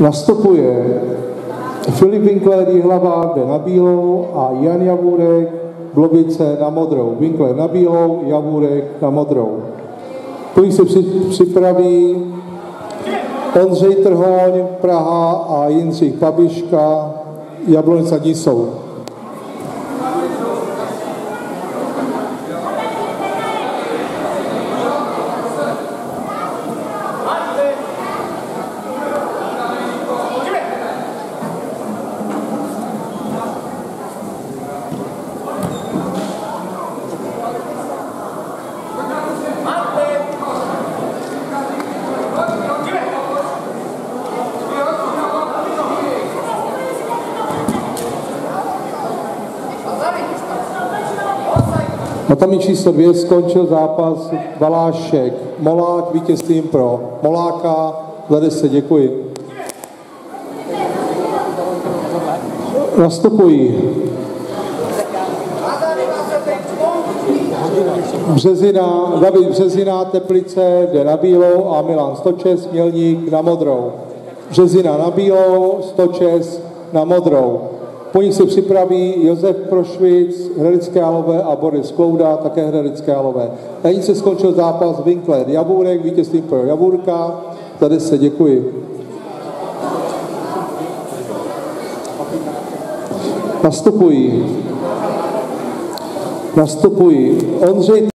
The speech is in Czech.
Nastupuje Filip Winkler Jihlava jde na bílou a Jan Javůrek Blobice na modrou. Winkler na bílou, Javůrek na modrou. Pojď se připraví Ondřej Trhoň, Praha a Jindřich Pabiška, Jablonec a Tam číslo dvě skončil zápas Valášek. Molák vítězstvím pro Moláka. Za 10 děkuji. Nastupují Březina, David Březina, Teplice jde na bílou a Milan Stočes, Mělník na modrou. Březina na bílou, Stočes na modrou. Po nich se připraví Josef Prošvic, Hradecké Alové a Boris Klouda, také Hradecké Alové. Na ní se skončil zápas Winkler Javůrek, vítězství pro Javůrka. Tady se děkuji. Nastupují. Nastupují Ondřej